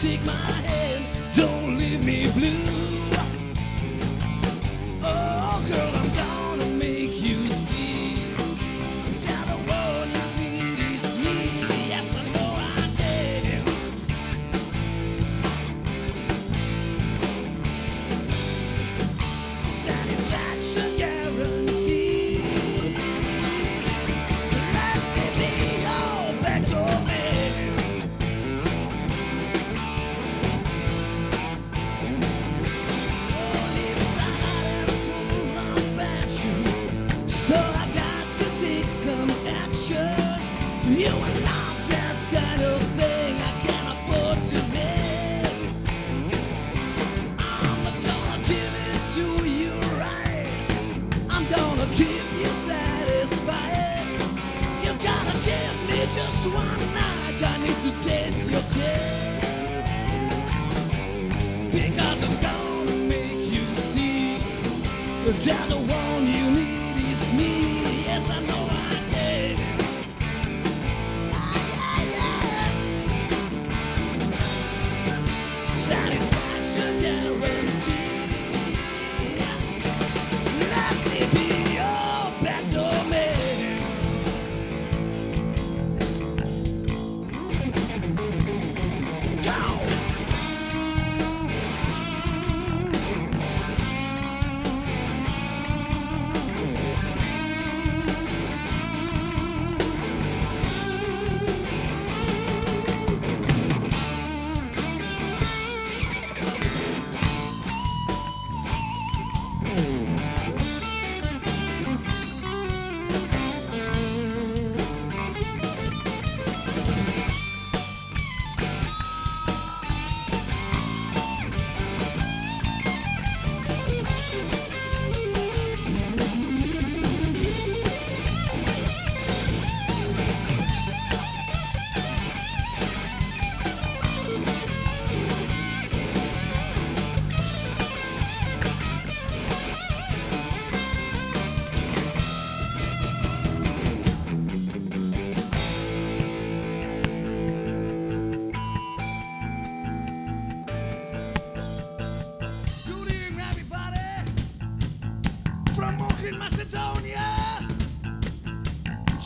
take my hand, don't leave me take some action. You not that kind of thing I can't afford to miss. I'm gonna give it to you right. I'm gonna keep you satisfied. You gotta give me just one night. I need to taste your kiss. Because I'm gonna make you see that the one Good